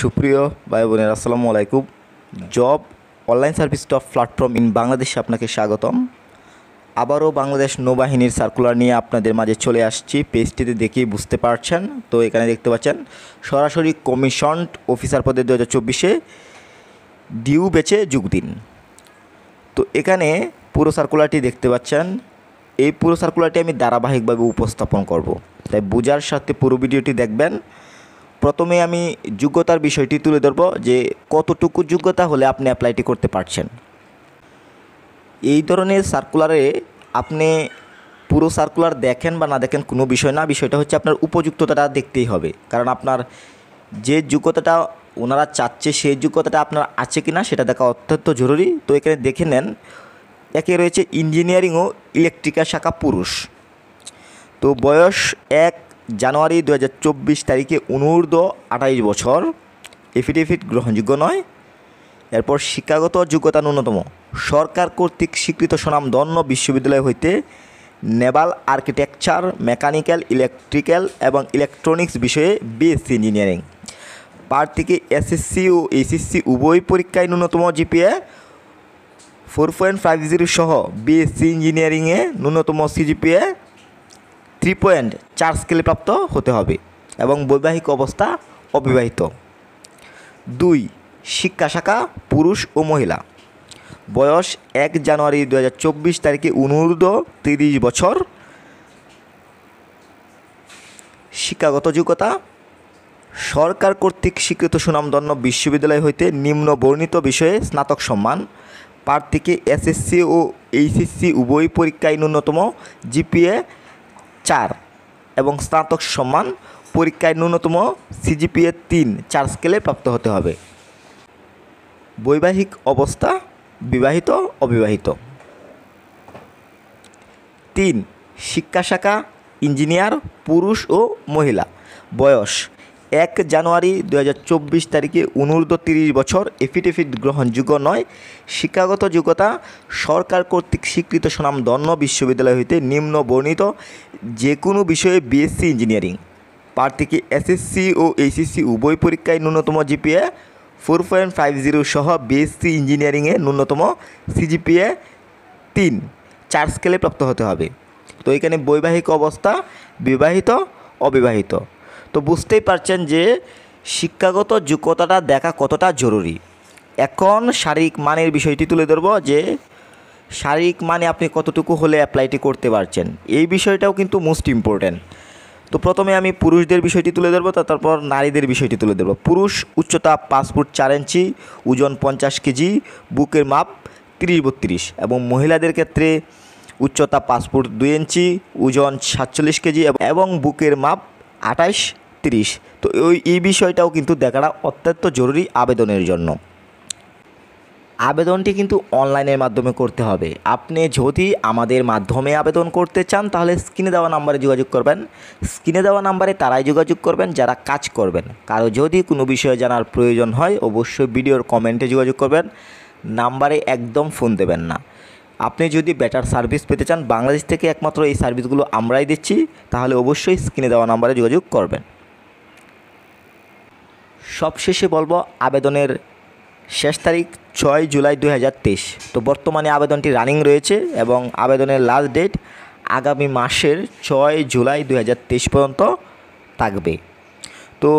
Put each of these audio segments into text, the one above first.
সুপ্রিয় ভাই বোনের, আসসালামু আলাইকুম। Job online service top platform in বাংলাদেশে আপনাকে স্বাগতম। আবারও বাংলাদেশ নৌবাহিনীর সার্কুলার নিয়ে আপনাদের মাঝে চলে আসছি। পেজটিতে দেখেই বুঝতে পারছেন। তো এখানে দেখতে পাচ্ছেন, সরাসরি কমিশন অফিসার পদে দু হাজার চব্বিশে ডিউ বেচে যোগ দিন। তো এখানে পুরো সার্কুলারটি দেখতে পাচ্ছেন। এই পুরো সার্কুলারটি আমি ধারাবাহিকভাবে উপস্থাপন করব। তাই বোঝার সাথে পুরো ভিডিওটি দেখবেন। প্রথমে আমি যোগ্যতার বিষয়টি তুলে ধরব যে কতটুকু যোগ্যতা হলে আপনি অ্যাপ্লাইটি করতে পারছেন। এই ধরনের সার্কুলারে আপনি পুরো সার্কুলার দেখেন বা না দেখেন কোনো বিষয় না, বিষয়টা হচ্ছে আপনার উপযুক্ততাটা দেখতেই হবে। কারণ আপনার যে যোগ্যতাটা ওনারা চাচ্ছে, সেই যোগ্যতাটা আপনার আছে কি না সেটা দেখা অত্যন্ত জরুরি। তো এখানে দেখে নেন, একে রয়েছে ইঞ্জিনিয়ারিং ও ইলেকট্রিক্যাল শাখা পুরুষ। তো বয়স এক জানুয়ারি দু হাজার চব্বিশ তারিখে অনূর্ধ্ব আঠাইশ বছর। এফিডেভিট গ্রহণযোগ্য নয়। এরপর শিক্ষাগত যোগ্যতা ন্যূনতম। সরকার কর্তৃক স্বীকৃত সুনামধন্য বিশ্ববিদ্যালয় হইতে নেভাল আর্কিটেকচার, মেকানিক্যাল, ইলেকট্রিক্যাল এবং ইলেকট্রনিক্স বিষয়ে বিএসসি ইঞ্জিনিয়ারিং। প্রার্থীকে এসএসসি ও এইচএসসি উভয় পরীক্ষায় ন্যূনতম GPA four point five zero সহ বিএসসি ইঞ্জিনিয়ারিংয়ে ন্যূনতম সিজিপিএ থ্রি পয়েন্ট চার স্কেলে প্রাপ্ত হতে হবে এবং বৈবাহিক অবস্থা অবিবাহিত। দুই, শিক্ষা শাখা পুরুষ ও মহিলা। বয়স এক জানুয়ারি দু হাজার চব্বিশ তারিখে অনূর্ধ্ব তিরিশ বছর। শিক্ষাগত যোগ্যতা, সরকার কর্তৃক স্বীকৃত সুনামধন্য বিশ্ববিদ্যালয় হইতে নিম্ন বর্ণিত বিষয়ে স্নাতক সম্মান। প্রার্থীকে এসএসসি ও এইচএসসি উভয় পরীক্ষায় ন্যূনতম জিপিএ চার এবং স্নাতক সম্মান পরীক্ষায় ন্যূনতম সিজিপিএ তিন চার স্কেলে প্রাপ্ত হতে হবে। বৈবাহিক অবস্থা বিবাহিত, অবিবাহিত। তিন শিক্ষা শাখা, ইঞ্জিনিয়ার, পুরুষ ও মহিলা। বয়স এক জানুয়ারি দু হাজার চব্বিশ তারিখে অনূর্ধ্ব তিরিশ বছর এফিডেভিট গ্রহণযোগ্য নয়। শিক্ষাগত যোগ্যতা সরকার কর্তৃক স্বীকৃত সুনামধন্য বিশ্ববিদ্যালয় হইতে নিম্ন বর্ণিত যে কোনো বিষয়ে বিএসসি ইঞ্জিনিয়ারিং। প্রার্থীকে এসএসসি ও এইচএসসি উভয় পরীক্ষায় ন্যূনতম GPA, four point five zero সহ বিএসসি ইঞ্জিনিয়ারিংয়ে ন্যূনতম সিজিপিএ তিন। চার স্কেলে প্রাপ্ত হতে হবে। তো এখানে বৈবাহিক অবস্থা, বিবাহিত, অবিবাহিত। তো বুঝতেই পারছেন যে শিক্ষাগত যোগ্যতাটা দেখা কতটা জরুরি। এখন শারীরিক মানের বিষয়টি তুলে ধরব যে শারীরিক মানে আপনি কতটুকু হলে অ্যাপ্লাইটি করতে পারছেন। এই বিষয়টাও কিন্তু মোস্ট ইম্পর্ট্যান্ট তো প্রথমে আমি পুরুষদের বিষয়টি তুলে ধরবো তারপর নারীদের বিষয়টি তুলে ধরবো। পুরুষ উচ্চতা পাঁচ ফুট চার ইঞ্চি, ওজন পঞ্চাশ কেজি, বুকের মাপ তিরিশ বত্রিশ এবং মহিলাদের ক্ষেত্রে উচ্চতা পাঁচ ফুট দুই ইঞ্চি, ওজন সাতচল্লিশ কেজি এবং বুকের মাপ আঠাইশ তিরিশ তো ওই, এই বিষয়টাও কিন্তু দেখাটা অত্যন্ত জরুরি আবেদনের জন্য। আবেদনটি কিন্তু অনলাইনের মাধ্যমে করতে হবে। আপনি যদি আমাদের মাধ্যমে আবেদন করতে চান, তাহলে স্ক্রিনে দেওয়া নাম্বারে যোগাযোগ করবেন। স্ক্রিনে দেওয়া নাম্বারে তারাই যোগাযোগ করবেন, যারা কাজ করবেন। কারও যদি কোনো বিষয়ে জানার প্রয়োজন হয়, অবশ্যই ভিডিওর কমেন্টে যোগাযোগ করবেন। নাম্বারে একদম ফোন দেবেন না। আপনি যদি বেটার সার্ভিস পেতে চান, বাংলাদেশ থেকে একমাত্র এই সার্ভিসগুলো আমরাই দিচ্ছি, তাহলে অবশ্যই স্ক্রিনে দেওয়া নাম্বারে যোগাযোগ করবেন। সবশেষে বলব আবেদনের শেষ তারিখ ছয় জুলাই দু হাজার তেইশ। তো বর্তমানে আবেদনটি রানিং রয়েছে এবং আবেদনের লাস্ট ডেট আগামী মাসের ছয় জুলাই দু হাজার তেইশ পর্যন্ত থাকবে। তো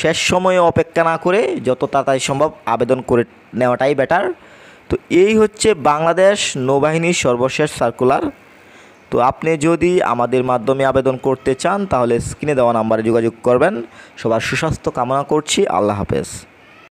শেষ সময়ে অপেক্ষা না করে যত তাড়াতাড়ি সম্ভব আবেদন করে নেওয়াটাই বেটার তো এই হচ্ছে বাংলাদেশ নৌবাহিনীর সর্বশেষ সার্কুলার তো আপনি যদি আমাদের মাধ্যমে আবেদন করতে চান, তাহলে স্ক্রিনে দেওয়া নাম্বারে যোগাযোগ করবেন। সবার সুস্বাস্থ্য কামনা করছি। আল্লাহ হাফেজ।